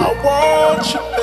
I want you.